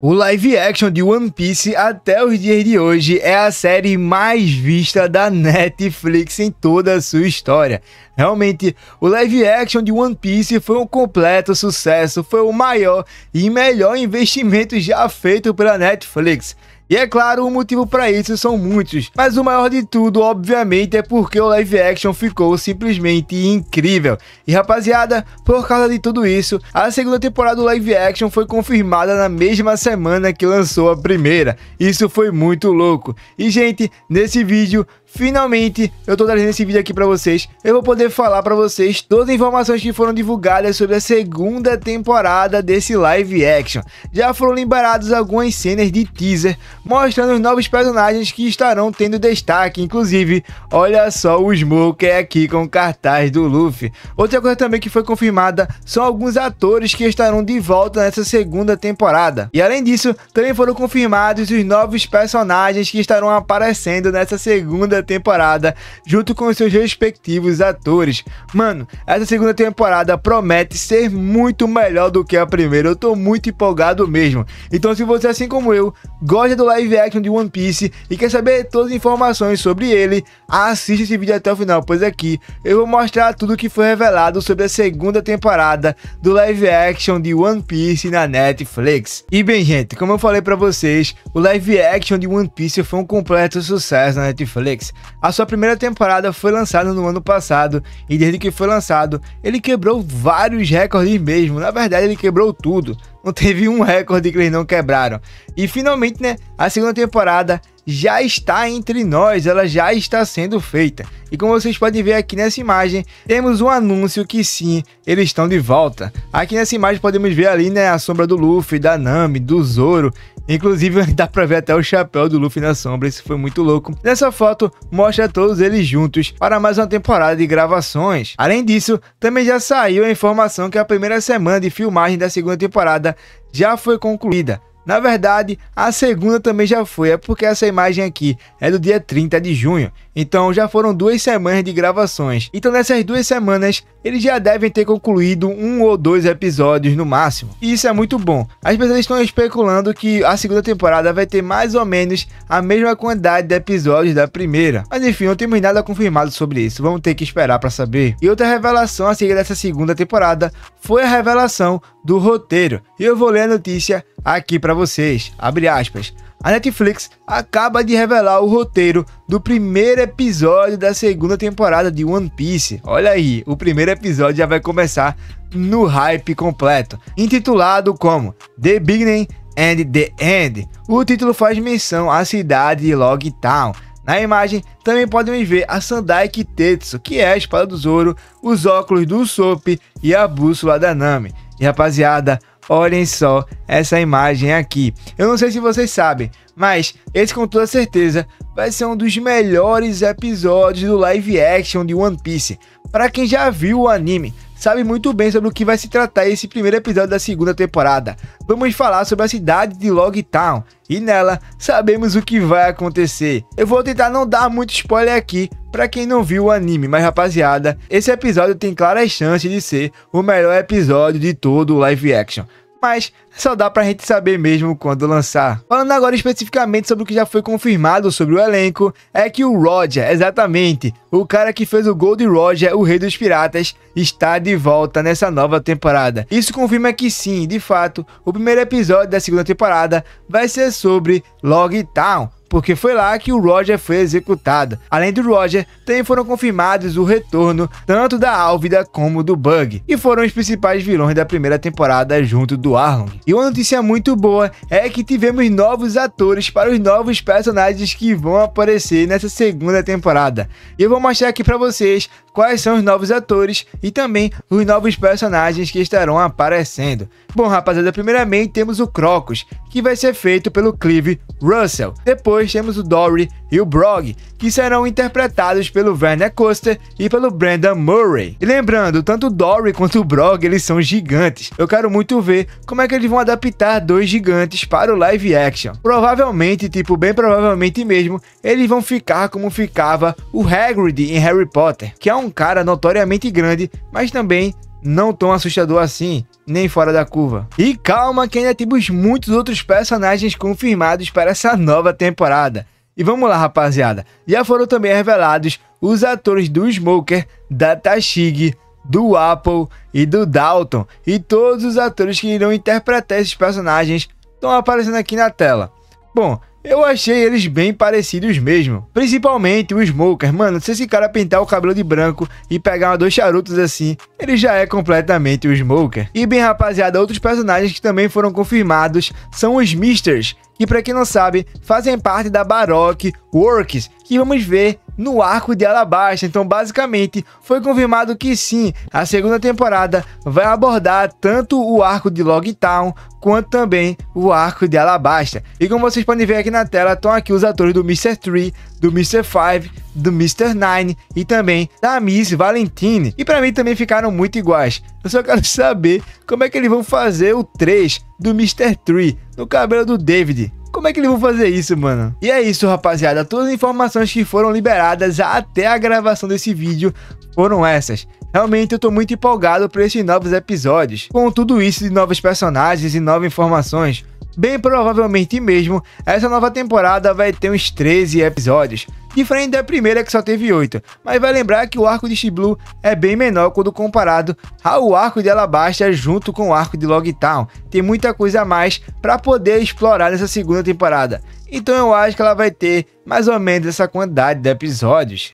O live action de One Piece até os dias de hoje é a série mais vista da Netflix em toda a sua história. Realmente, o live action de One Piece foi um completo sucesso, foi o maior e melhor investimento já feito pela Netflix. E é claro, o motivo para isso são muitos, mas o maior de tudo, obviamente, é porque o live action ficou simplesmente incrível. E rapaziada, por causa de tudo isso, a segunda temporada do live action foi confirmada na mesma semana que lançou a primeira. Isso foi muito louco. E gente, nesse vídeo Finalmente, eu tô trazendo esse vídeo aqui para vocês. Eu vou poder falar para vocês todas as informações que foram divulgadas sobre a segunda temporada desse live action. Já foram liberadas algumas cenas de teaser mostrando os novos personagens que estarão tendo destaque. Inclusive, olha só o Smoker aqui com o cartaz do Luffy. Outra coisa também que foi confirmada são alguns atores que estarão de volta nessa segunda temporada. E além disso, também foram confirmados os novos personagens que estarão aparecendo nessa segunda segunda temporada, junto com seus respectivos atores. Mano, essa segunda temporada promete ser muito melhor do que a primeira. Eu tô muito empolgado mesmo. Então, se você, assim como eu, gosta do live action de One Piece e quer saber todas as informações sobre ele, assista esse vídeo até o final, pois aqui eu vou mostrar tudo o que foi revelado sobre a segunda temporada do live action de One Piece na Netflix. E bem, gente, como eu falei para vocês, o live action de One Piece foi um completo sucesso na Netflix. A sua primeira temporada foi lançada no ano passado e desde que foi lançado, ele quebrou vários recordes mesmo. Na verdade, ele quebrou tudo. Não teve um recorde que eles não quebraram. E finalmente, né, a segunda temporada já está entre nós, ela já está sendo feita. E como vocês podem ver aqui nessa imagem, temos um anúncio que sim, eles estão de volta. Aqui nessa imagem podemos ver ali, né, a sombra do Luffy, da Nami, do Zoro. Inclusive dá pra ver até o chapéu do Luffy na sombra, isso foi muito louco. Nessa foto mostra todos eles juntos para mais uma temporada de gravações. Além disso, também já saiu a informação que a primeira semana de filmagem da segunda temporada já foi concluída. Na verdade, a segunda também já foi, é porque essa imagem aqui é do dia 30 de junho, então já foram duas semanas de gravações. Então nessas duas semanas, eles já devem ter concluído um ou dois episódios no máximo. E isso é muito bom. As pessoas estão especulando que a segunda temporada vai ter mais ou menos a mesma quantidade de episódios da primeira. Mas enfim, não temos nada confirmado sobre isso, vamos ter que esperar para saber. E outra revelação a seguir dessa segunda temporada foi a revelação do roteiro. E eu vou ler a notícia aqui para vocês. Abre aspas. A Netflix acaba de revelar o roteiro do primeiro episódio da segunda temporada de One Piece. Olha aí, o primeiro episódio já vai começar no hype completo, intitulado como The Beginning and the End. O título faz menção à cidade de Logtown. Na imagem também podemos ver a Sandai Kitetsu, que é a espada do Zoro, os óculos do Sop e a bússola da Nami. E rapaziada, olhem só essa imagem aqui. Eu não sei se vocês sabem, mas esse com toda certeza vai ser um dos melhores episódios do live action de One Piece. Para quem já viu o anime, sabe muito bem sobre o que vai se tratar esse primeiro episódio da segunda temporada. Vamos falar sobre a cidade de Logtown e nela sabemos o que vai acontecer. Eu vou tentar não dar muito spoiler aqui para quem não viu o anime, mas rapaziada, esse episódio tem claras chances de ser o melhor episódio de todo o live action mas só dá pra gente saber mesmo quando lançar. Falando agora especificamente sobre o que já foi confirmado sobre o elenco, é que o Roger, exatamente, o cara que fez o Gold Roger, o rei dos piratas, está de volta nessa nova temporada. Isso confirma que sim, de fato, o primeiro episódio da segunda temporada vai ser sobre Logtown, porque foi lá que o Roger foi executado. Além do Roger, também foram confirmados o retorno tanto da Álvida como do Bug, e foram os principais vilões da primeira temporada junto do Arlong. E uma notícia muito boa é que tivemos novos atores para os novos personagens que vão aparecer nessa segunda temporada. E eu vou mostrar aqui para vocês quais são os novos atores e também os novos personagens que estarão aparecendo. Bom, rapaziada, primeiramente temos o Crocus, que vai ser feito pelo Clive Russell. Depois temos o Dory e o Brog, que serão interpretados pelo Werner Coaster e pelo Brandon Murray. E lembrando, tanto o Dory quanto o Brog, eles são gigantes. Eu quero muito ver como é que eles vão adaptar dois gigantes para o live action. Provavelmente, tipo, bem provavelmente mesmo, eles vão ficar como ficava o Hagrid em Harry Potter, que é um cara notoriamente grande, mas também não tão assustador assim, nem fora da curva. E calma que ainda temos muitos outros personagens confirmados para essa nova temporada. E vamos lá, rapaziada. Já foram também revelados os atores do Smoker, da Tashig, do Apple e do Dalton. E todos os atores que irão interpretar esses personagens estão aparecendo aqui na tela. Bom, eu achei eles bem parecidos mesmo. Principalmente o Smoker. Mano, se esse cara pintar o cabelo de branco e pegar dois charutos assim, ele já é completamente o Smoker. E bem, rapaziada, outros personagens que também foram confirmados são os Misters, que para quem não sabe, fazem parte da Baroque Works, que vamos ver no arco de Alabasta. Então, basicamente, foi confirmado que sim, a segunda temporada vai abordar tanto o arco de Logtown quanto também o arco de Alabasta. E como vocês podem ver aqui na tela, estão aqui os atores do Mr. 3, do Mr. 5, do Mr. 9 e também da Miss Valentine. E para mim também ficaram muito iguais. Eu só quero saber como é que eles vão fazer o 3 do Mr. 3 no cabelo do David. Como é que eles vão fazer isso, mano? E é isso, rapaziada. Todas as informações que foram liberadas até a gravação desse vídeo foram essas. Realmente eu tô muito empolgado por esses novos episódios. Com tudo isso de novos personagens e novas informações, bem provavelmente mesmo, essa nova temporada vai ter uns 13 episódios. Diferente da primeira que só teve 8, mas vai lembrar que o arco de Shiblu é bem menor quando comparado ao arco de Alabasta junto com o arco de Logtown. Tem muita coisa a mais para poder explorar nessa segunda temporada. Então eu acho que ela vai ter mais ou menos essa quantidade de episódios.